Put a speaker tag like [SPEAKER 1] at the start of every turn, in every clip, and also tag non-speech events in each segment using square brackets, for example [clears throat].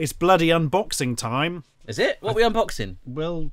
[SPEAKER 1] It's bloody unboxing time.
[SPEAKER 2] Is it? What are we unboxing?
[SPEAKER 1] Well,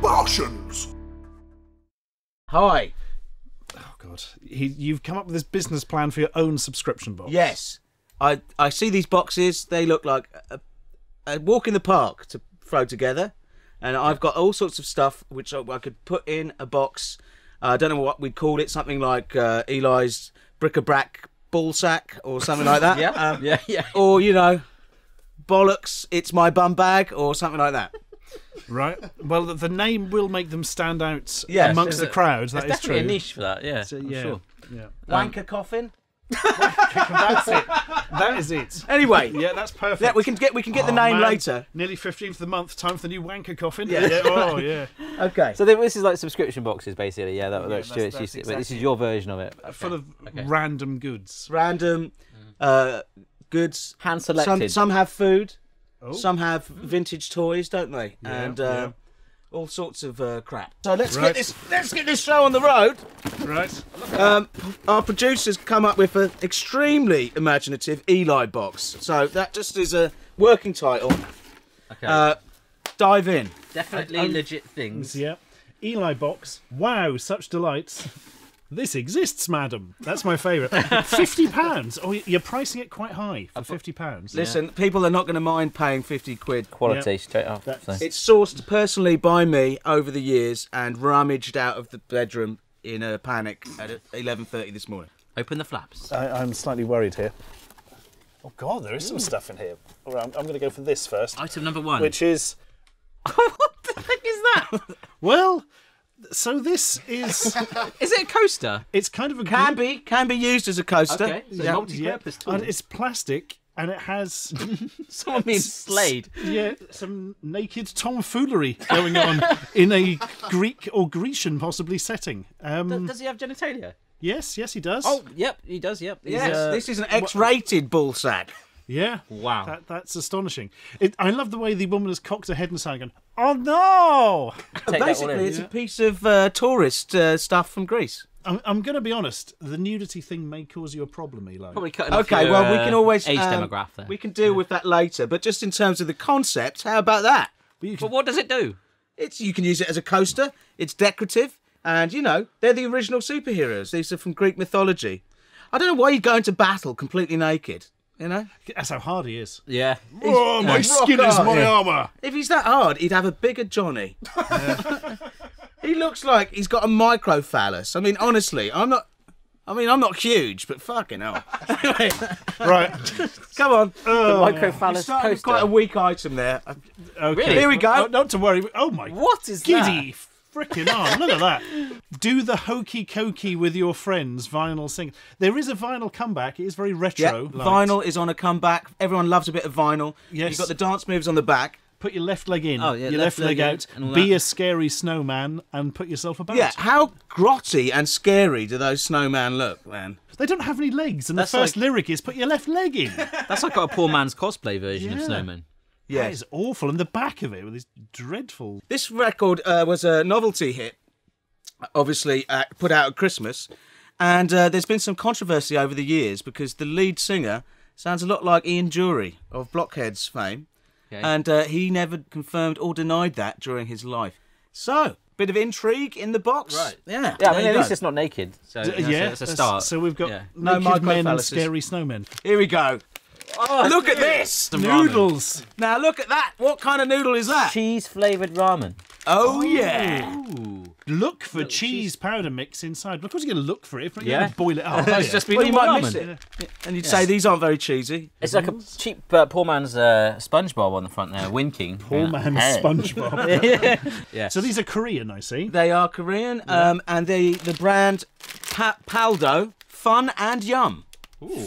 [SPEAKER 3] Martians!
[SPEAKER 4] Hi.
[SPEAKER 1] oh god, he, you've come up with this business plan for your own subscription box.
[SPEAKER 4] Yes. I I see these boxes. They look like a, a walk in the park to throw together, and I've got all sorts of stuff which I, I could put in a box. Uh, I don't know what we'd call it. Something like uh, Eli's bric-a-brac ball sack or something like that. [laughs]
[SPEAKER 2] Yeah,
[SPEAKER 4] Um,
[SPEAKER 2] yeah, yeah.
[SPEAKER 4] Or you know, bollocks. It's my bum bag or something like that.
[SPEAKER 1] Right. Well, the, the name will make them stand out
[SPEAKER 4] Yes,
[SPEAKER 1] amongst the crowd. That is
[SPEAKER 2] There's
[SPEAKER 1] is
[SPEAKER 2] definitely
[SPEAKER 1] true.
[SPEAKER 2] a niche for that. Yeah,
[SPEAKER 1] So,
[SPEAKER 2] I'm
[SPEAKER 1] yeah.
[SPEAKER 2] sure.
[SPEAKER 1] Yeah.
[SPEAKER 4] Wanker coffin.
[SPEAKER 1] That's it. That is it.
[SPEAKER 4] Anyway.
[SPEAKER 1] Yeah, that's perfect.
[SPEAKER 4] Yeah, we can get we can get the
[SPEAKER 1] Oh,
[SPEAKER 4] name
[SPEAKER 1] man.
[SPEAKER 4] later.
[SPEAKER 1] Nearly 15th of the month. Time for the new wanker coffin.
[SPEAKER 4] Yeah.
[SPEAKER 1] yeah. Oh, yeah. [laughs]
[SPEAKER 4] Okay.
[SPEAKER 2] So this is like subscription boxes, basically. Yeah, that, that's,
[SPEAKER 1] that's-
[SPEAKER 2] Stuart's
[SPEAKER 1] that's
[SPEAKER 2] used to it, but this is your version of it.
[SPEAKER 1] Full of
[SPEAKER 2] Okay.
[SPEAKER 1] random goods.
[SPEAKER 4] Random uh, goods.
[SPEAKER 2] Hand
[SPEAKER 4] Some
[SPEAKER 2] selected.
[SPEAKER 4] some have food.
[SPEAKER 1] Oh.
[SPEAKER 4] Some have vintage toys, don't they?
[SPEAKER 1] Yeah,
[SPEAKER 4] and uh,
[SPEAKER 1] yeah.
[SPEAKER 4] All sorts of uh, crap. So let's
[SPEAKER 1] Right.
[SPEAKER 4] get this. Let's get this show on the road.
[SPEAKER 1] Right.
[SPEAKER 4] Um, our producers come up with an extremely imaginative Eli box. So that just is a working title.
[SPEAKER 2] Okay.
[SPEAKER 4] Uh, dive in.
[SPEAKER 2] Definitely legit things.
[SPEAKER 1] Yeah. Eli box. Wow, such delights. This exists, madam. That's my favourite. [laughs] Fifty pounds. Oh, you're pricing it quite high for fifty pounds.
[SPEAKER 4] Listen, people are not going to mind paying 50 quid.
[SPEAKER 2] Quality
[SPEAKER 1] Yeah.
[SPEAKER 2] straight up.
[SPEAKER 1] That's-
[SPEAKER 2] so.
[SPEAKER 4] It's sourced personally by me over the years and rummaged out of the bedroom in a panic at 11:30 this morning.
[SPEAKER 2] Open the flaps.
[SPEAKER 1] I, I'm slightly worried here. Oh God, there is some stuff in here. All right, I'm, I'm going to go for this first,
[SPEAKER 2] Item number one.
[SPEAKER 1] which is [laughs]
[SPEAKER 2] what the heck is that?
[SPEAKER 1] well. So this is [laughs]
[SPEAKER 2] is it a coaster?
[SPEAKER 1] it's kind of a
[SPEAKER 4] Can
[SPEAKER 1] group-
[SPEAKER 4] be, can be used as a coaster.
[SPEAKER 2] Okay, so
[SPEAKER 4] Yeah.
[SPEAKER 2] multi-purpose tool.
[SPEAKER 1] and it's plastic and it has [laughs]
[SPEAKER 2] Someone being [laughs] slayed.
[SPEAKER 1] yeah some naked tomfoolery going on in a Greek or Grecian possibly setting. Um,
[SPEAKER 2] Does he have genitalia?
[SPEAKER 1] yes, yes, he does.
[SPEAKER 2] Oh, yep, he does. Yep. He's,
[SPEAKER 4] Yes,
[SPEAKER 2] uh,
[SPEAKER 4] this is an X-rated ball sack.
[SPEAKER 1] Yeah.
[SPEAKER 2] Wow.
[SPEAKER 1] That, that's astonishing. It, I love the way the woman has cocked her head and sound going, "Oh no!" [laughs]
[SPEAKER 2] Take
[SPEAKER 4] Basically,
[SPEAKER 2] in.
[SPEAKER 4] it's a piece of uh, tourist uh, stuff from Greece.
[SPEAKER 1] I'm, I'm going to be honest. The nudity thing may cause you a problem, Eli.
[SPEAKER 2] Probably cutting off
[SPEAKER 4] Okay,
[SPEAKER 2] your,
[SPEAKER 4] well, we
[SPEAKER 2] uh,
[SPEAKER 4] can always
[SPEAKER 2] age
[SPEAKER 4] um,
[SPEAKER 2] demograph there.
[SPEAKER 4] We can deal with that later, but just in terms of the concept, how about that?
[SPEAKER 1] But you
[SPEAKER 2] But what does it do?
[SPEAKER 4] It's you can use it as a coaster. It's decorative, and you know they're the original superheroes. These are from Greek mythology. I don't know why you go into battle completely naked. You know,
[SPEAKER 1] that's how hard he is.
[SPEAKER 2] Yeah.
[SPEAKER 1] Oh, my skin is my
[SPEAKER 4] Yeah.
[SPEAKER 1] armour.
[SPEAKER 4] if he's that hard, he'd have a bigger Johnny. he looks like he's got a microphallus. I mean, honestly, I'm not. I mean, I'm not huge, but fucking hell. Anyway,
[SPEAKER 1] Right.
[SPEAKER 4] come on.
[SPEAKER 2] Oh, microphallus
[SPEAKER 4] Started with
[SPEAKER 2] coaster.
[SPEAKER 4] quite a weak item there.
[SPEAKER 1] Okay.
[SPEAKER 4] Here we go.
[SPEAKER 1] Oh, not to worry. Oh my.
[SPEAKER 2] What is
[SPEAKER 1] Giddy freaking on. Look at that. Do the hokey cokey with your friends vinyl sing. There is a vinyl comeback. It is very
[SPEAKER 4] Yeah,
[SPEAKER 1] retro.
[SPEAKER 4] vinyl is on a comeback. Everyone loves a bit of vinyl.
[SPEAKER 1] Yes.
[SPEAKER 4] You've got the dance moves on the back.
[SPEAKER 1] Put your left leg in,
[SPEAKER 2] Oh, yeah,
[SPEAKER 1] your
[SPEAKER 2] left
[SPEAKER 1] left, leg,
[SPEAKER 2] leg
[SPEAKER 1] out. Be
[SPEAKER 2] that.
[SPEAKER 1] a scary snowman and put yourself about.
[SPEAKER 4] Yeah, how grotty and scary do those snowman look, man?
[SPEAKER 1] They don't have any legs, and
[SPEAKER 2] That's
[SPEAKER 1] the first
[SPEAKER 2] like-
[SPEAKER 1] lyric is "Put your left leg in." [laughs]
[SPEAKER 2] That's like a poor man's cosplay version of
[SPEAKER 1] Yeah.
[SPEAKER 2] Snowman.
[SPEAKER 1] That
[SPEAKER 4] Yes.
[SPEAKER 1] is awful. And the back of it with this dreadful.
[SPEAKER 4] This record uh, was a novelty hit, obviously uh, put out at Christmas, and uh, there's been some controversy over the years because the lead singer sounds a lot like Ian Dury of Blockheads fame,
[SPEAKER 2] Okay.
[SPEAKER 4] and uh, he never confirmed or denied that during his life. So, bit of intrigue in the box.
[SPEAKER 2] Right.
[SPEAKER 4] Yeah.
[SPEAKER 2] Yeah, I mean,
[SPEAKER 4] you
[SPEAKER 2] at least it's not naked. So
[SPEAKER 1] D-
[SPEAKER 2] that's
[SPEAKER 1] yeah,
[SPEAKER 2] a, it's a
[SPEAKER 1] that's-
[SPEAKER 2] start.
[SPEAKER 1] So we've got
[SPEAKER 2] Yeah.
[SPEAKER 4] No
[SPEAKER 1] naked men and scary snowmen.
[SPEAKER 4] Here we go.
[SPEAKER 2] Oh,
[SPEAKER 4] Look at this.
[SPEAKER 2] Some ramen.
[SPEAKER 1] Noodles.
[SPEAKER 4] Now look at that. What kind of noodle is that?
[SPEAKER 2] Cheese flavored ramen.
[SPEAKER 4] Oh yeah.
[SPEAKER 2] Ooh.
[SPEAKER 1] Look for cheese powder mix inside. Of course, you're going to look for it. If
[SPEAKER 2] Yeah.
[SPEAKER 1] going to boil it up. [laughs]
[SPEAKER 2] It's
[SPEAKER 1] you?
[SPEAKER 2] just been
[SPEAKER 4] Well, you might
[SPEAKER 2] ramen.
[SPEAKER 4] miss it. And you'd say these aren't very cheesy.
[SPEAKER 2] It's like a cheap uh, poor man's uh, SpongeBob on the front there, winking.
[SPEAKER 1] Poor
[SPEAKER 2] Yeah.
[SPEAKER 1] man
[SPEAKER 2] Hey.
[SPEAKER 1] SpongeBob. [laughs]
[SPEAKER 2] Yeah. [laughs]
[SPEAKER 1] So these are Korean, I see.
[SPEAKER 4] They are Korean, um, and the the brand pa- Paldo, fun and yum.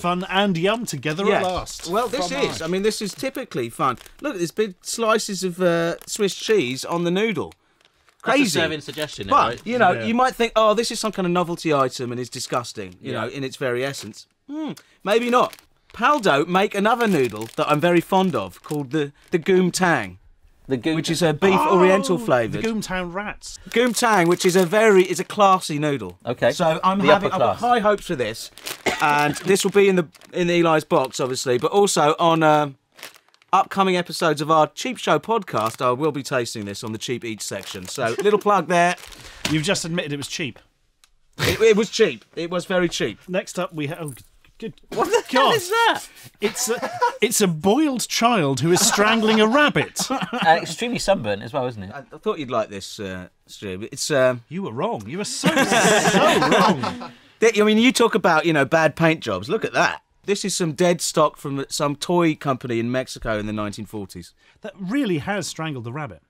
[SPEAKER 1] Fun and yum together
[SPEAKER 4] Yes.
[SPEAKER 1] at last.
[SPEAKER 4] Well, this
[SPEAKER 1] Fromage.
[SPEAKER 4] is. I mean, this is typically fun. Look at these big slices of uh, Swiss cheese on the noodle.
[SPEAKER 2] That's a
[SPEAKER 4] Crazy.
[SPEAKER 2] serving suggestion,
[SPEAKER 4] But
[SPEAKER 2] right?
[SPEAKER 4] you know,
[SPEAKER 1] Yeah.
[SPEAKER 4] you might think, oh, this is some kind of novelty item and is disgusting. You
[SPEAKER 2] Yeah.
[SPEAKER 4] know, in its very essence. Hmm, maybe not. Paldo make another noodle that I'm very fond of called the the Goom Tang.
[SPEAKER 2] The goo-
[SPEAKER 4] which is a beef Oriental
[SPEAKER 1] Oh, The
[SPEAKER 4] flavoured.
[SPEAKER 1] Goomtown Rats.
[SPEAKER 4] Goom Tang, which is a very is a classy noodle.
[SPEAKER 2] Okay.
[SPEAKER 4] So I'm
[SPEAKER 2] The
[SPEAKER 4] having I've got high hopes for this, and this will be in the in the Eli's box, obviously, but also on um, upcoming episodes of our Cheap Show podcast. I will be tasting this on the Cheap Eats section. So [laughs] little plug there.
[SPEAKER 1] You've just admitted it was cheap.
[SPEAKER 4] It, it was cheap. It was very cheap.
[SPEAKER 1] Next up, we have. Oh, good
[SPEAKER 2] what the
[SPEAKER 1] God.
[SPEAKER 2] hell is that?
[SPEAKER 1] It's a, it's a boiled child who is strangling a rabbit. [laughs]
[SPEAKER 2] Uh, extremely sunburnt as well, isn't it?
[SPEAKER 4] I, I thought you'd like this, uh, Stu. It's um,
[SPEAKER 1] You were wrong. You were so [laughs] so wrong.
[SPEAKER 4] I mean, you talk about you know bad paint jobs. Look at that. This is some dead stock from some toy company in Mexico in the 1940s.
[SPEAKER 1] That really has strangled the rabbit.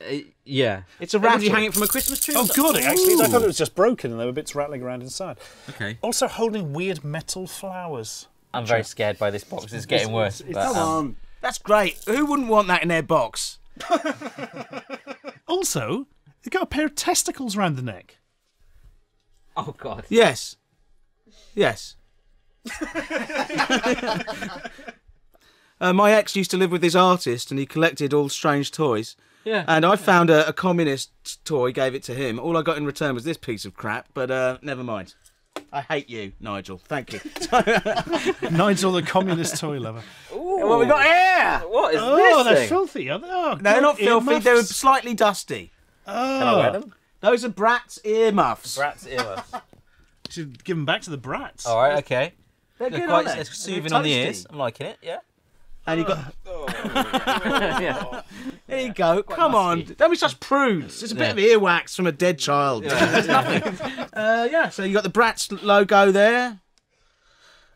[SPEAKER 5] Uh, yeah.
[SPEAKER 4] It's a
[SPEAKER 5] Would you hang it from a Christmas tree?
[SPEAKER 1] Oh. God, it actually. I thought it was just broken and there were bits rattling around inside.
[SPEAKER 5] Okay.
[SPEAKER 1] Also holding weird metal flowers.
[SPEAKER 2] I'm very scared by this box. It's getting worse.
[SPEAKER 1] it's-
[SPEAKER 2] but,
[SPEAKER 1] come
[SPEAKER 2] um,
[SPEAKER 4] That's great. Who wouldn't want that in their box? [laughs]
[SPEAKER 1] Also, they've got a pair of testicles around the neck.
[SPEAKER 5] Oh God.
[SPEAKER 4] Yes. Yes. [laughs] uh, my ex used to live with this artist and he collected all strange toys.
[SPEAKER 5] Yeah.
[SPEAKER 4] And I found a, a communist toy, gave it to him. All I got in return was this piece of crap, but uh, never mind. I hate you, Nigel. Thank you. [laughs]
[SPEAKER 1] Nigel, the communist toy lover.
[SPEAKER 4] what we got here?
[SPEAKER 5] what is
[SPEAKER 1] Oh,
[SPEAKER 5] this
[SPEAKER 1] they're
[SPEAKER 5] thing?
[SPEAKER 1] filthy. Are they? Oh,
[SPEAKER 4] They're
[SPEAKER 1] God,
[SPEAKER 4] not filthy,
[SPEAKER 1] earmuffs.
[SPEAKER 4] they're slightly dusty.
[SPEAKER 2] Can I wear them?
[SPEAKER 4] Those are Brat's earmuffs.
[SPEAKER 2] Brat's earmuffs.
[SPEAKER 1] Should give them back to the brats.
[SPEAKER 2] All right, okay.
[SPEAKER 4] They're
[SPEAKER 2] They're
[SPEAKER 4] good,
[SPEAKER 2] quite
[SPEAKER 4] aren't they?
[SPEAKER 2] they're soothing
[SPEAKER 4] They're
[SPEAKER 2] on the ears. I'm liking it. Yeah.
[SPEAKER 4] And you got. [laughs]
[SPEAKER 5] yeah.
[SPEAKER 4] There you go. Come on.
[SPEAKER 5] musky.
[SPEAKER 4] Don't be such prudes. It's a bit of earwax from a dead child. There's nothing. Uh, yeah, so you got the Bratz logo there.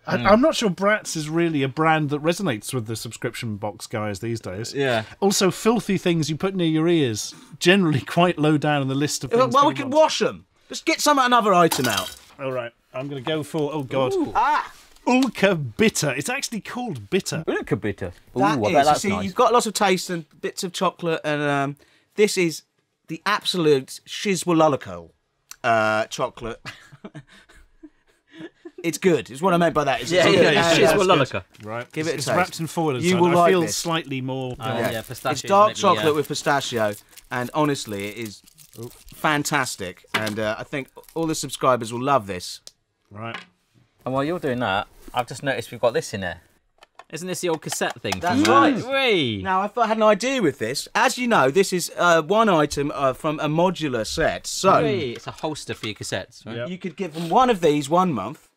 [SPEAKER 1] I, I'm not sure Bratz is really a brand that resonates with the subscription box guys these days.
[SPEAKER 5] Yeah.
[SPEAKER 1] Also, filthy things you put near your ears, generally quite low down on the list of
[SPEAKER 4] Well,
[SPEAKER 1] things.
[SPEAKER 4] we
[SPEAKER 1] to
[SPEAKER 4] can wash them. Just get some another item out.
[SPEAKER 1] All right, I'm going to go for. Oh God,
[SPEAKER 4] Ah,
[SPEAKER 1] Ülker Bitter. It's actually called bitter.
[SPEAKER 2] Look a bitter. Ooh,
[SPEAKER 4] that
[SPEAKER 2] I
[SPEAKER 4] is.
[SPEAKER 2] bet
[SPEAKER 4] You
[SPEAKER 2] that's
[SPEAKER 4] see,
[SPEAKER 2] nice.
[SPEAKER 4] you've got lots of taste and bits of chocolate, and um, this is the absolute shizwalolico uh, chocolate. [laughs] it's good. It's what I meant by that. It's
[SPEAKER 5] Yeah,
[SPEAKER 4] it's
[SPEAKER 5] yeah,
[SPEAKER 4] good.
[SPEAKER 5] yeah.
[SPEAKER 1] yeah,
[SPEAKER 5] She's.
[SPEAKER 1] Right,
[SPEAKER 4] Give it a
[SPEAKER 1] it's
[SPEAKER 4] taste.
[SPEAKER 1] wrapped in foil.
[SPEAKER 4] You will
[SPEAKER 1] I
[SPEAKER 4] like
[SPEAKER 1] feel
[SPEAKER 4] this.
[SPEAKER 1] slightly more.
[SPEAKER 5] Oh, yeah, pistachio.
[SPEAKER 4] It's dark
[SPEAKER 5] make me,
[SPEAKER 4] chocolate
[SPEAKER 5] uh,
[SPEAKER 4] with pistachio, and honestly, it is fantastic. And uh, I think all the subscribers will love this.
[SPEAKER 1] Right.
[SPEAKER 2] And while you're doing that, I've just noticed we've got this in there.
[SPEAKER 5] Isn't this the old cassette thing?
[SPEAKER 4] That's
[SPEAKER 5] from-
[SPEAKER 4] right.
[SPEAKER 5] Whee!
[SPEAKER 4] Now, I thought I had an idea with this. As you know, this is uh, one item uh, from a modular set, so
[SPEAKER 5] Whee! It's a holster for your cassettes, right?
[SPEAKER 1] Yeah.
[SPEAKER 4] you could give them one of these one month,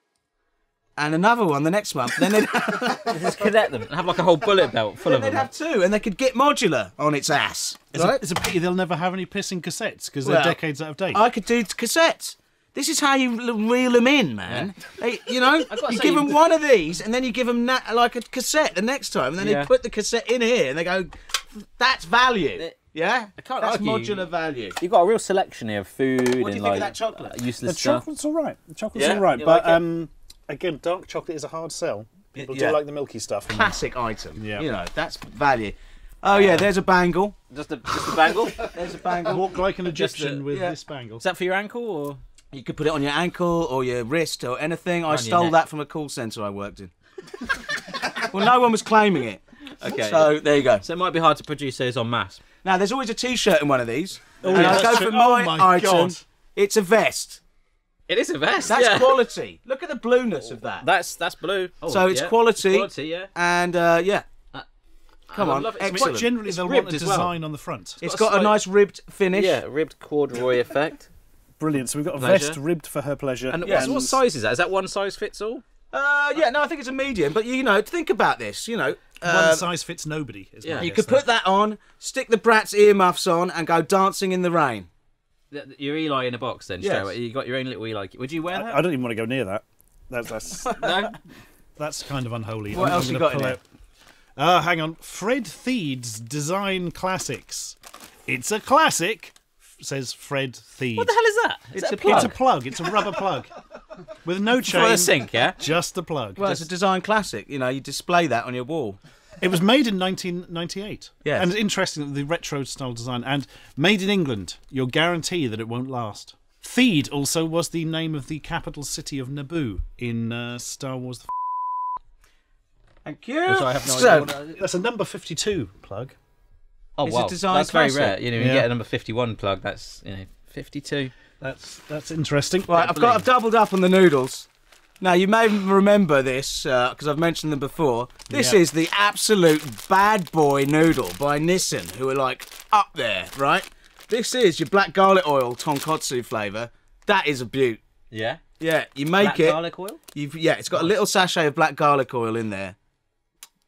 [SPEAKER 4] and another one the next month. Then they'd, [laughs] [laughs]
[SPEAKER 2] Just connect them.
[SPEAKER 5] And have like a whole bullet belt full
[SPEAKER 4] then
[SPEAKER 5] of them.
[SPEAKER 4] they'd have two, and they could get modular on its ass.
[SPEAKER 1] It's,
[SPEAKER 4] right?
[SPEAKER 1] a, it's a pity they'll never have any pissing cassettes because they're decades out of date.
[SPEAKER 4] I could do cassettes. This is how you reel them in, man. They, you know, you give them one of these, and then you give them na- like a cassette the next time, and then
[SPEAKER 5] Yeah.
[SPEAKER 4] they put the cassette in here, and they go, "That's value."
[SPEAKER 5] It-
[SPEAKER 4] Yeah,
[SPEAKER 5] I can't
[SPEAKER 4] that's
[SPEAKER 5] argue.
[SPEAKER 4] modular value.
[SPEAKER 2] You've got a real selection here of food
[SPEAKER 4] What do you
[SPEAKER 2] and
[SPEAKER 4] think
[SPEAKER 2] like
[SPEAKER 4] of that chocolate?
[SPEAKER 2] uh,
[SPEAKER 1] the
[SPEAKER 2] useless stuff.
[SPEAKER 1] chocolate's all right. The chocolate's
[SPEAKER 5] Yeah?
[SPEAKER 1] all right,
[SPEAKER 5] You
[SPEAKER 1] but
[SPEAKER 5] like
[SPEAKER 1] um, again, dark chocolate is a hard sell. People
[SPEAKER 4] yeah.
[SPEAKER 1] do like the milky stuff. and-
[SPEAKER 4] Classic item.
[SPEAKER 1] Yeah.
[SPEAKER 4] you know, that's value. Oh yeah, there's a bangle.
[SPEAKER 5] Just a, just a bangle? [laughs]
[SPEAKER 4] There's a bangle.
[SPEAKER 1] Walk like an Egyptian
[SPEAKER 5] the-
[SPEAKER 1] with
[SPEAKER 4] yeah.
[SPEAKER 1] this bangle.
[SPEAKER 5] Is that for your ankle or?
[SPEAKER 4] You could put it on your ankle or your wrist or anything. I
[SPEAKER 5] your
[SPEAKER 4] stole
[SPEAKER 5] neck.
[SPEAKER 4] that from a call centre I worked in. [laughs] well, no one was claiming it.
[SPEAKER 5] Okay.
[SPEAKER 4] So there you go.
[SPEAKER 5] So it might be hard to produce those en masse.
[SPEAKER 4] Now there's always a T-shirt in one of these. and
[SPEAKER 1] yeah,
[SPEAKER 4] I
[SPEAKER 1] that's
[SPEAKER 4] go
[SPEAKER 1] true.
[SPEAKER 4] for
[SPEAKER 1] Oh
[SPEAKER 4] my,
[SPEAKER 1] my
[SPEAKER 4] item.
[SPEAKER 1] God.
[SPEAKER 4] It's a vest.
[SPEAKER 5] It is a vest.
[SPEAKER 4] That's
[SPEAKER 5] yeah.
[SPEAKER 4] quality. Look at the blueness of that.
[SPEAKER 5] That's that's blue. Oh,
[SPEAKER 4] So it's
[SPEAKER 5] yeah.
[SPEAKER 4] quality.
[SPEAKER 5] Quality, yeah.
[SPEAKER 4] And uh, yeah, come
[SPEAKER 5] I
[SPEAKER 4] on,
[SPEAKER 5] love it. It's
[SPEAKER 1] Quite generally,
[SPEAKER 5] It's
[SPEAKER 1] they'll
[SPEAKER 5] ribbed
[SPEAKER 1] want a
[SPEAKER 5] as well.
[SPEAKER 1] design on the front.
[SPEAKER 4] It's
[SPEAKER 5] got a
[SPEAKER 4] got a
[SPEAKER 5] slight-
[SPEAKER 4] nice ribbed finish.
[SPEAKER 5] Yeah, ribbed corduroy effect.
[SPEAKER 1] Brilliant. So we've got a
[SPEAKER 5] Pleasure.
[SPEAKER 1] vest ribbed for her pleasure.
[SPEAKER 5] And
[SPEAKER 4] Yeah.
[SPEAKER 5] what's what size is that? Is that one size fits all?
[SPEAKER 4] Uh, yeah, no, I think it's a medium. But you know, think about this. You know,
[SPEAKER 1] One
[SPEAKER 4] uh,
[SPEAKER 1] size fits nobody. Is
[SPEAKER 5] yeah.
[SPEAKER 1] my
[SPEAKER 5] You
[SPEAKER 4] you
[SPEAKER 1] guess,
[SPEAKER 4] could put that on, stick the Bratz earmuffs on, and go dancing in the rain.
[SPEAKER 5] Th- Your Eli in a box then, straight
[SPEAKER 4] Yes.
[SPEAKER 5] You got your own little Eli. Would you wear
[SPEAKER 1] though.
[SPEAKER 5] that?
[SPEAKER 1] I, I don't even want to go near that. That's that's, [laughs]
[SPEAKER 5] no.
[SPEAKER 1] that's kind of unholy.
[SPEAKER 4] What
[SPEAKER 1] I'm-
[SPEAKER 4] else
[SPEAKER 1] I'm
[SPEAKER 4] you
[SPEAKER 1] gonna
[SPEAKER 4] got in
[SPEAKER 1] pull
[SPEAKER 4] there?
[SPEAKER 1] out- Ah, hang on. Fred Theed's Design Classics. It's a classic, f- says Fred Theed.
[SPEAKER 5] What the hell is that? Is
[SPEAKER 4] It's
[SPEAKER 5] that
[SPEAKER 4] a
[SPEAKER 5] plug?
[SPEAKER 1] It's a plug. It's a rubber plug with no chain.
[SPEAKER 5] for the sink, yeah.
[SPEAKER 1] Just the plug.
[SPEAKER 4] Well, it's a design classic. You know, you display that on your wall.
[SPEAKER 1] It was made in 1998.
[SPEAKER 4] Yes.
[SPEAKER 1] And it's interesting the retro style design and made in England. You'll guarantee that it won't last. Theed also was the name of the capital city of Naboo in uh, Star Wars. The
[SPEAKER 4] Thank you.
[SPEAKER 5] So I have no
[SPEAKER 4] So,
[SPEAKER 5] idea.
[SPEAKER 1] That's a number 52 plug.
[SPEAKER 2] Oh
[SPEAKER 4] It's a
[SPEAKER 2] wow,
[SPEAKER 4] design
[SPEAKER 2] that's very rare. You know, you
[SPEAKER 1] Yeah.
[SPEAKER 2] get a number fifty-one plug. That's you know fifty-two.
[SPEAKER 1] That's that's interesting.
[SPEAKER 4] Right, I've got I've doubled up on the noodles. Now you may remember this uh, because I've mentioned them before. This
[SPEAKER 1] Yeah.
[SPEAKER 4] is the absolute bad boy noodle by Nissan, who are like up there, right? This is your black garlic oil tonkotsu flavour. That is a beaut.
[SPEAKER 2] Yeah.
[SPEAKER 4] Yeah, you make
[SPEAKER 2] Black
[SPEAKER 4] it.
[SPEAKER 2] garlic oil.
[SPEAKER 4] You've, yeah, it's got a little sachet of black garlic oil in there.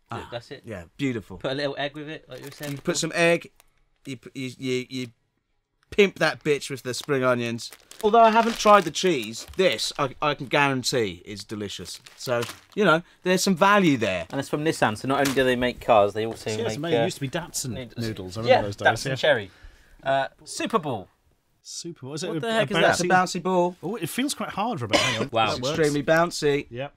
[SPEAKER 2] That's it.
[SPEAKER 4] Yeah, beautiful.
[SPEAKER 2] Put a little egg with it, like you were saying.
[SPEAKER 4] You put some egg. You, you you you pimp that bitch with the spring onions. Although I haven't tried the cheese, this I, I can guarantee is delicious. So you know, there's some value there.
[SPEAKER 2] And it's from Nissan, so not only do they make cars, they also
[SPEAKER 1] Yes,
[SPEAKER 2] make.
[SPEAKER 1] mate, it
[SPEAKER 2] uh,
[SPEAKER 1] used to be Datsun
[SPEAKER 2] noodles.
[SPEAKER 1] noodles. I remember
[SPEAKER 2] yeah,
[SPEAKER 1] those days.
[SPEAKER 2] that's
[SPEAKER 1] yeah.
[SPEAKER 2] cherry. Uh, Super Bowl.
[SPEAKER 1] Super. What is it?
[SPEAKER 2] What
[SPEAKER 1] a-
[SPEAKER 2] the
[SPEAKER 1] a
[SPEAKER 2] heck is that?
[SPEAKER 4] That's a
[SPEAKER 1] bouncy-
[SPEAKER 4] bouncy ball.
[SPEAKER 1] Oh, it feels quite hard, Rebecca. Hang on.
[SPEAKER 2] Wow.
[SPEAKER 1] That works.
[SPEAKER 4] Extremely bouncy.
[SPEAKER 1] Yep.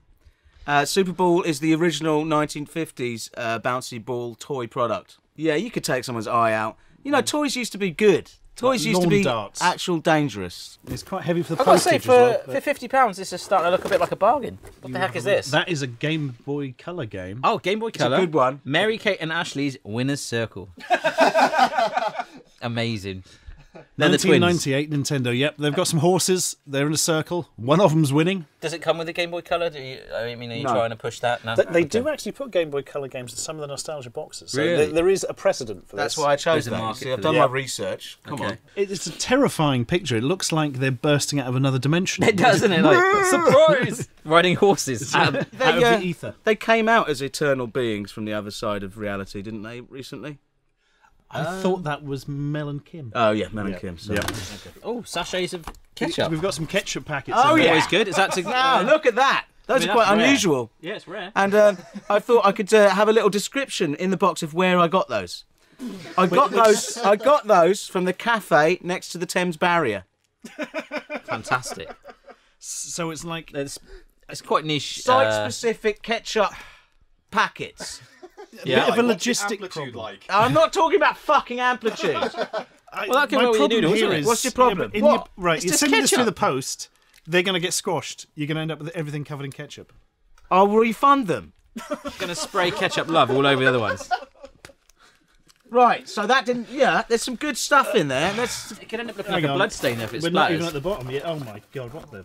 [SPEAKER 4] Uh, Super Ball is the original 1950s uh, bouncy ball toy product. Yeah, you could take someone's eye out. You know, toys used to be good. Toys
[SPEAKER 1] Like
[SPEAKER 4] used to
[SPEAKER 1] lawn
[SPEAKER 4] be
[SPEAKER 1] darts.
[SPEAKER 4] actual dangerous.
[SPEAKER 1] It's quite heavy for the
[SPEAKER 2] I've got to
[SPEAKER 1] postage
[SPEAKER 2] say,
[SPEAKER 1] as
[SPEAKER 2] for,
[SPEAKER 1] well.
[SPEAKER 2] for
[SPEAKER 1] but
[SPEAKER 2] fifty pounds, this is starting to look a bit like a bargain. What the heck is this?
[SPEAKER 1] That is a Game Boy Color game.
[SPEAKER 2] Oh, Game Boy Color.
[SPEAKER 4] good one.
[SPEAKER 2] Mary Kate and Ashley's Winner's Circle. [laughs] Amazing. They're the
[SPEAKER 1] 1998 Nintendo. Yep, they've got some horses. They're in a circle. One of them's winning.
[SPEAKER 2] Does it come with a Game Boy Color? Do you, I mean, are you
[SPEAKER 4] No.
[SPEAKER 2] trying to push that? No.
[SPEAKER 6] They, they
[SPEAKER 2] Okay.
[SPEAKER 6] do actually put Game Boy Color games in some of the nostalgia boxes. So
[SPEAKER 2] Really?
[SPEAKER 6] there, there is a precedent for this.
[SPEAKER 4] That's
[SPEAKER 6] this.
[SPEAKER 4] why I chose
[SPEAKER 2] There's a
[SPEAKER 4] that.
[SPEAKER 2] Market
[SPEAKER 4] See, I've
[SPEAKER 2] for
[SPEAKER 4] done
[SPEAKER 2] that.
[SPEAKER 4] my
[SPEAKER 2] Yeah.
[SPEAKER 4] research. Come
[SPEAKER 2] Okay.
[SPEAKER 4] on.
[SPEAKER 1] It's a terrifying picture. It looks like they're bursting out of another dimension.
[SPEAKER 2] It does, doesn't it? Like [laughs] surprise! Riding horses.
[SPEAKER 1] out,
[SPEAKER 2] Um,
[SPEAKER 1] out of
[SPEAKER 4] They, uh,
[SPEAKER 1] the ether.
[SPEAKER 4] They came out as eternal beings from the other side of reality, didn't they, recently?
[SPEAKER 1] I thought that was Mel and Kim.
[SPEAKER 4] Oh, yeah, Mel and Kim. sorry.
[SPEAKER 2] oh, sachets of ketchup.
[SPEAKER 1] We've got some ketchup packets.
[SPEAKER 4] Oh,
[SPEAKER 1] in there.
[SPEAKER 4] yeah.
[SPEAKER 2] Always good. Is that to, [laughs]
[SPEAKER 4] look at that. Those
[SPEAKER 2] mean,
[SPEAKER 4] are quite
[SPEAKER 2] that's rare.
[SPEAKER 4] unusual.
[SPEAKER 2] Yeah, it's rare.
[SPEAKER 4] And um, [laughs] I thought I could uh, have a little description in the box of where I got those. I got those. I got those from the cafe next to the Thames Barrier.
[SPEAKER 2] Fantastic.
[SPEAKER 1] So it's like
[SPEAKER 2] It's, it's quite niche. uh,
[SPEAKER 4] Site-specific ketchup packets.
[SPEAKER 2] Yeah.
[SPEAKER 1] bit of a
[SPEAKER 3] What's
[SPEAKER 1] logistic
[SPEAKER 3] amplitude
[SPEAKER 1] problem.
[SPEAKER 3] like?
[SPEAKER 4] I'm not talking about fucking amplitude. [laughs]
[SPEAKER 2] Well, that can
[SPEAKER 1] my
[SPEAKER 2] go with your
[SPEAKER 1] problem
[SPEAKER 2] noodles,
[SPEAKER 1] here
[SPEAKER 2] isn't it?
[SPEAKER 1] is
[SPEAKER 4] What's your problem?
[SPEAKER 1] but in
[SPEAKER 4] What?
[SPEAKER 1] your- right,
[SPEAKER 2] It's
[SPEAKER 1] you're
[SPEAKER 2] just
[SPEAKER 1] sending this through the
[SPEAKER 2] ketchup.
[SPEAKER 1] post. They're going to get squashed. You're going to end up with everything covered in ketchup.
[SPEAKER 4] I'll refund them. [laughs]
[SPEAKER 2] going to spray ketchup love all over the other ones.
[SPEAKER 4] Right, so that didn't. Yeah, there's some good stuff in there. Let's
[SPEAKER 2] It could end up looking
[SPEAKER 1] Hang
[SPEAKER 2] like a
[SPEAKER 1] on.
[SPEAKER 2] blood stain if it's
[SPEAKER 1] We're not even
[SPEAKER 2] splatters.
[SPEAKER 1] at the bottom yet. Oh my god, what the?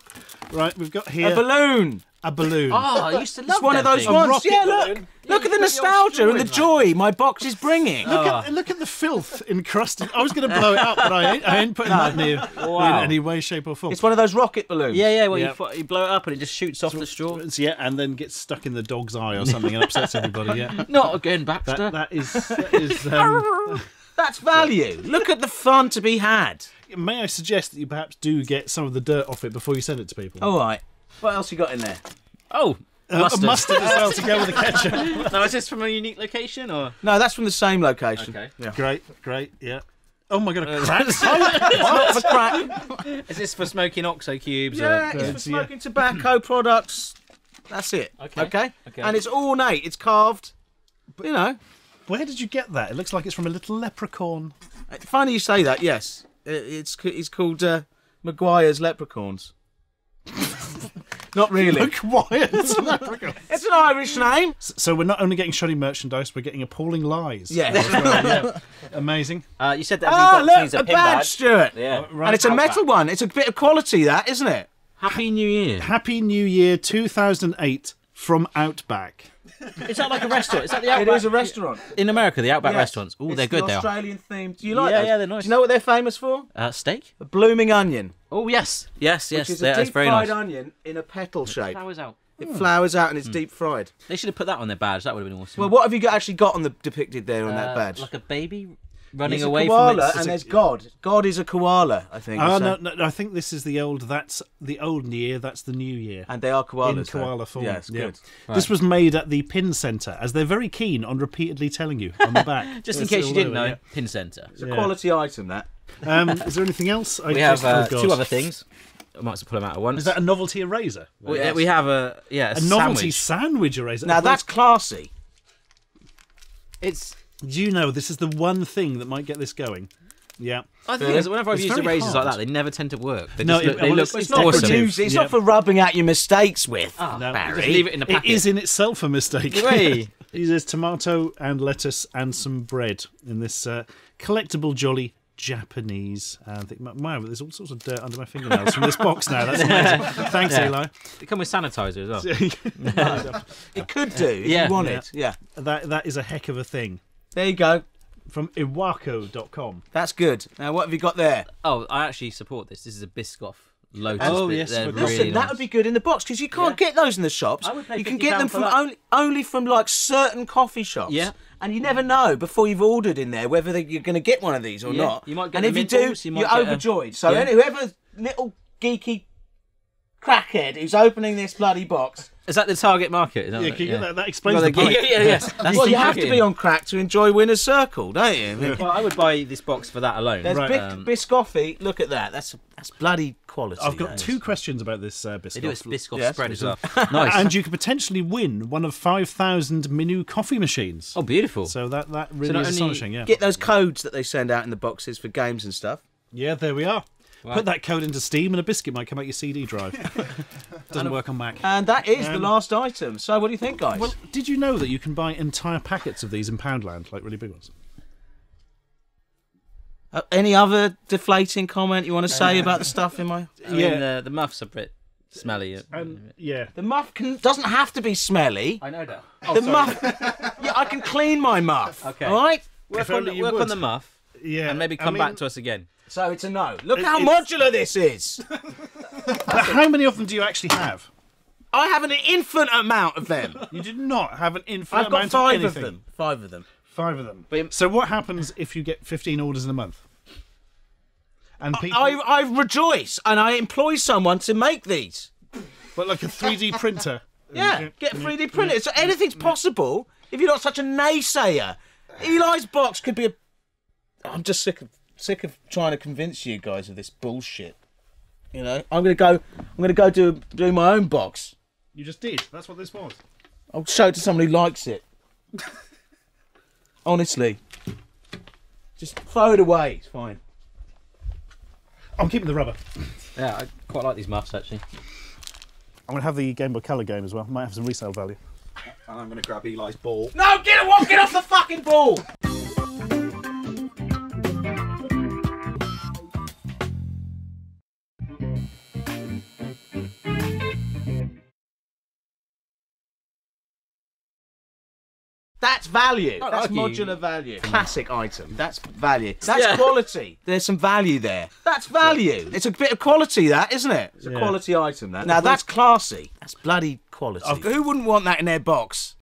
[SPEAKER 1] Right, we've got here.
[SPEAKER 4] a balloon.
[SPEAKER 1] A balloon.
[SPEAKER 2] Oh, I used to love
[SPEAKER 4] It's one of those
[SPEAKER 2] things.
[SPEAKER 4] ones.
[SPEAKER 1] rocket
[SPEAKER 4] Yeah, look.
[SPEAKER 6] balloon.
[SPEAKER 4] Look at the
[SPEAKER 2] you put your
[SPEAKER 4] nostalgia and the
[SPEAKER 2] straw in,
[SPEAKER 4] joy my box is bringing. [laughs]
[SPEAKER 1] Look, at, look at the filth encrusted. I was going to blow it up, but I ain't, I ain't putting that near [laughs]
[SPEAKER 2] Wow.
[SPEAKER 1] in any way, shape, or form.
[SPEAKER 4] It's one of those rocket balloons.
[SPEAKER 2] Yeah, yeah. Well,
[SPEAKER 1] Yeah.
[SPEAKER 2] You, you blow it up and it just shoots off the straw.
[SPEAKER 1] Yeah, and then gets stuck in the dog's eye or something and upsets everybody. Yeah, [laughs]
[SPEAKER 2] Not again, Baxter.
[SPEAKER 1] that, that is. That is um,
[SPEAKER 4] That's value. Look at the fun to be had.
[SPEAKER 1] may I suggest that you perhaps do get some of the dirt off it before you send it to people?
[SPEAKER 4] All right. What else you got in there?
[SPEAKER 2] oh,
[SPEAKER 1] Uh,
[SPEAKER 2] mustard.
[SPEAKER 1] mustard as well to go with the ketchup. [laughs]
[SPEAKER 2] now, is this from a unique location or?
[SPEAKER 4] No, that's from the same location.
[SPEAKER 2] Okay.
[SPEAKER 4] Yeah.
[SPEAKER 1] great, great, yeah. Oh my god, a crack [laughs]
[SPEAKER 4] Not for crack.
[SPEAKER 2] Is this for smoking oxo cubes?
[SPEAKER 4] Yeah,
[SPEAKER 2] Or...
[SPEAKER 4] it's for
[SPEAKER 1] Birds, yeah.
[SPEAKER 4] smoking tobacco [clears throat] products. That's it.
[SPEAKER 2] Okay.
[SPEAKER 4] Okay.
[SPEAKER 2] Okay.
[SPEAKER 4] And it's ornate. It's carved. You know.
[SPEAKER 1] Where did you get that? It looks like it's from a little leprechaun.
[SPEAKER 4] Funny you say that. Yes. It's it's called uh, Maguire's Leprechauns. [laughs] Not really. [laughs]
[SPEAKER 1] Maguire's leprechaun.
[SPEAKER 4] It's an Irish name.
[SPEAKER 1] So we're not only getting shoddy merchandise, we're getting appalling lies.
[SPEAKER 4] Yeah.
[SPEAKER 1] as well, yeah. [laughs] Amazing.
[SPEAKER 2] Uh, you said that every
[SPEAKER 4] Ah,
[SPEAKER 2] box
[SPEAKER 4] look,
[SPEAKER 2] needs a,
[SPEAKER 4] a
[SPEAKER 2] pin
[SPEAKER 4] badge,
[SPEAKER 2] badge.
[SPEAKER 4] Stuart.
[SPEAKER 2] Yeah.
[SPEAKER 1] Right.
[SPEAKER 4] And it's a metal one. It's a bit of quality, that isn't it?
[SPEAKER 2] Happy New Year.
[SPEAKER 1] Happy New Year 2008 from Outback.
[SPEAKER 2] Is that like a restaurant? Is that the
[SPEAKER 4] It
[SPEAKER 2] Outback?
[SPEAKER 4] is a restaurant.
[SPEAKER 2] In America, the Outback
[SPEAKER 4] Yes.
[SPEAKER 2] restaurants. Oh,
[SPEAKER 4] It's
[SPEAKER 2] they're good.
[SPEAKER 4] The
[SPEAKER 2] They are.
[SPEAKER 4] Australian themed. Do you like
[SPEAKER 2] Yeah,
[SPEAKER 4] those?
[SPEAKER 2] yeah, they're nice.
[SPEAKER 4] Do you know what they're famous for?
[SPEAKER 2] Uh, steak.
[SPEAKER 4] A blooming onion.
[SPEAKER 2] Oh yes, yes, yes.
[SPEAKER 4] Which is
[SPEAKER 2] they-
[SPEAKER 4] a
[SPEAKER 2] that's
[SPEAKER 4] deep
[SPEAKER 2] very
[SPEAKER 4] fried
[SPEAKER 2] nice.
[SPEAKER 4] onion in a petal shape.
[SPEAKER 2] Flowers out.
[SPEAKER 4] It flowers out and it's deep fried.
[SPEAKER 2] They should have put that on their badge. That would have been awesome.
[SPEAKER 4] Well, what have you got, actually got on the depicted there on that
[SPEAKER 2] Uh,
[SPEAKER 4] badge?
[SPEAKER 2] Like a baby running
[SPEAKER 4] It's a
[SPEAKER 2] away
[SPEAKER 4] koala,
[SPEAKER 2] from its.
[SPEAKER 4] and there's God. God is a koala, I think.
[SPEAKER 1] Oh,
[SPEAKER 4] so-
[SPEAKER 1] no, no, no, I think this is the old, that's the old year, that's the new year.
[SPEAKER 4] And they are koalas.
[SPEAKER 1] in
[SPEAKER 4] though.
[SPEAKER 1] koala form.
[SPEAKER 4] Yes,
[SPEAKER 1] Yeah.
[SPEAKER 4] good.
[SPEAKER 1] This was made at the Pin Centre, as they're very keen on repeatedly telling you on the [laughs] back.
[SPEAKER 2] Just in case you didn't
[SPEAKER 1] over,
[SPEAKER 2] know, pin centre.
[SPEAKER 4] It's a
[SPEAKER 1] Yeah.
[SPEAKER 4] quality item, that.
[SPEAKER 1] Um, [laughs] is there anything else? I
[SPEAKER 2] We have uh,
[SPEAKER 1] oh, God.
[SPEAKER 2] two other things. I might as well pull them out at once.
[SPEAKER 1] Is that a novelty eraser?
[SPEAKER 2] we, uh, we have a yeah a,
[SPEAKER 1] A novelty
[SPEAKER 2] sandwich.
[SPEAKER 1] sandwich eraser.
[SPEAKER 4] Now, that's classy.
[SPEAKER 2] It's
[SPEAKER 1] Do you know this is the one thing that might get this going? Yeah.
[SPEAKER 2] I think is, whenever I've
[SPEAKER 1] It's
[SPEAKER 2] used
[SPEAKER 1] very
[SPEAKER 2] erasers like that, they never tend to work. They
[SPEAKER 1] No,
[SPEAKER 2] just
[SPEAKER 1] it-
[SPEAKER 2] look, they
[SPEAKER 1] well,
[SPEAKER 2] look
[SPEAKER 1] it's- it's
[SPEAKER 4] Not for
[SPEAKER 1] decorative.
[SPEAKER 2] awesome.
[SPEAKER 4] use- It's
[SPEAKER 1] Yeah.
[SPEAKER 4] not for rubbing out your mistakes with.
[SPEAKER 2] Oh,
[SPEAKER 1] No,
[SPEAKER 2] Barry.
[SPEAKER 1] just
[SPEAKER 2] Just leave it in the
[SPEAKER 1] It
[SPEAKER 2] packet.
[SPEAKER 1] is in itself a mistake. [laughs]
[SPEAKER 2] Way.
[SPEAKER 1] There's [laughs] tomato and lettuce and some bread in this uh, collectible jolly Japanese. Uh, I think, wow, there's all sorts of dirt under my fingernails from this box now. That's [laughs] amazing. Thanks, Eli.
[SPEAKER 5] They come with sanitizer as well.
[SPEAKER 4] It could do if
[SPEAKER 5] Yeah.
[SPEAKER 4] you wanted. Yeah.
[SPEAKER 1] That that is a heck of a thing.
[SPEAKER 4] There you go.
[SPEAKER 1] From iwako.com.
[SPEAKER 4] That's good. Now, what have you got there?
[SPEAKER 5] Oh, I actually support this. This is a Biscoff Lotus.
[SPEAKER 1] Oh,
[SPEAKER 5] bit.
[SPEAKER 1] yes,
[SPEAKER 5] They're
[SPEAKER 1] we've
[SPEAKER 5] really
[SPEAKER 4] Listen, that
[SPEAKER 5] nice.
[SPEAKER 4] would be good in the box because you can't get those in the shops.
[SPEAKER 5] I would pay
[SPEAKER 4] you can
[SPEAKER 5] 50
[SPEAKER 4] get them
[SPEAKER 5] for
[SPEAKER 4] from
[SPEAKER 5] that.
[SPEAKER 4] only only from like certain coffee shops.
[SPEAKER 5] Yeah.
[SPEAKER 4] and you never know before you've ordered in there whether they, you're going to get one of these or
[SPEAKER 5] Yeah,
[SPEAKER 4] not.
[SPEAKER 5] you might get
[SPEAKER 4] and
[SPEAKER 5] the
[SPEAKER 4] if you do,
[SPEAKER 5] balls, you might
[SPEAKER 4] you're
[SPEAKER 5] get a-
[SPEAKER 4] overjoyed. So
[SPEAKER 5] Yeah.
[SPEAKER 4] any, whoever little geeky crackhead who's opening this bloody box.
[SPEAKER 5] Is that the target market? Is that
[SPEAKER 1] Yeah, can you-
[SPEAKER 5] yeah.
[SPEAKER 1] that, that explains
[SPEAKER 5] Well,
[SPEAKER 1] the
[SPEAKER 5] yeah,
[SPEAKER 1] point.
[SPEAKER 5] yeah, yeah, yes. [laughs] That's
[SPEAKER 4] well, you have to be on crack to enjoy Winner's Circle, don't you?
[SPEAKER 5] Well, I would buy this box for that alone.
[SPEAKER 4] There's
[SPEAKER 1] Right.
[SPEAKER 4] Bic-
[SPEAKER 5] Um,
[SPEAKER 4] Biscoffy. Look at that. That's that's bloody quality.
[SPEAKER 1] I've got two
[SPEAKER 4] is.
[SPEAKER 1] questions about this uh,
[SPEAKER 5] They
[SPEAKER 1] biscuit.
[SPEAKER 5] do a Biscoff
[SPEAKER 4] Yes,
[SPEAKER 5] spread as well. [laughs] nice.
[SPEAKER 1] And you could potentially win one of 5,000 Minu coffee machines.
[SPEAKER 5] oh, beautiful.
[SPEAKER 1] So that, that really
[SPEAKER 5] not
[SPEAKER 1] is astonishing, yeah.
[SPEAKER 4] Get those codes that they send out in the boxes for games and stuff.
[SPEAKER 1] Yeah, there we are. Put that code into Steam and a biscuit might come out your CD drive. [laughs] Doesn't work on Mac.
[SPEAKER 4] And that is the um, last item. So what do you think, guys?
[SPEAKER 1] Well, did you know that you can buy entire packets of these in Poundland, like really big ones?
[SPEAKER 4] Uh, any other deflating comment you want to say about the stuff in my?
[SPEAKER 5] I mean, the, uh, the muffs are a bit smelly.
[SPEAKER 1] Um, and yeah,
[SPEAKER 4] The muff can, doesn't have to be smelly.
[SPEAKER 5] I know that.
[SPEAKER 4] the oh, muff, [laughs] yeah, I can clean my muff.
[SPEAKER 5] Okay.
[SPEAKER 4] All right.
[SPEAKER 5] Work, on, the, work on the muff
[SPEAKER 1] yeah,
[SPEAKER 5] and maybe
[SPEAKER 1] I
[SPEAKER 5] come
[SPEAKER 1] mean,
[SPEAKER 5] back to us again.
[SPEAKER 4] So it's a no. Look
[SPEAKER 1] It-
[SPEAKER 4] how modular this is. [laughs]
[SPEAKER 1] But how many of them do you actually have?
[SPEAKER 4] I have an infinite amount of them.
[SPEAKER 1] You did not have an infinite amount.
[SPEAKER 4] I've got
[SPEAKER 1] amount
[SPEAKER 4] five
[SPEAKER 1] of
[SPEAKER 4] of them. Five of them.
[SPEAKER 1] Five of them.
[SPEAKER 5] But-
[SPEAKER 1] so what happens if you get 15 orders in a month? And people,
[SPEAKER 4] I, I rejoice and I employ someone to make these.
[SPEAKER 1] but like a 3D [laughs] printer.
[SPEAKER 4] Yeah, get 3D printed. So anything's possible if you're not such a naysayer. Eli's box could be a. I'm just sick of sick of trying to convince you guys of this bullshit. You know, I'm gonna go. I'm gonna go do do my own box.
[SPEAKER 1] You just did. That's what this was.
[SPEAKER 4] I'll show it to someone who likes it. [laughs] Honestly, just throw it away. It's fine.
[SPEAKER 1] I'm keeping the rubber.
[SPEAKER 5] Yeah, I quite like these muffs actually.
[SPEAKER 1] I'm gonna have the Game Boy Color game as well. Might have some resale value.
[SPEAKER 3] And I'm going to grab Eli's ball.
[SPEAKER 4] No, get it! Get off the fucking ball! That's value. Oh, that's
[SPEAKER 5] like you.
[SPEAKER 4] modular value. Classic item. That's value. That's
[SPEAKER 5] Yeah.
[SPEAKER 4] quality. There's some value there. That's value. It's a bit of quality, that isn't it? It's a
[SPEAKER 1] Yeah.
[SPEAKER 4] quality item. That. Now that's classy. That's bloody quality. Who wouldn't want that in their box?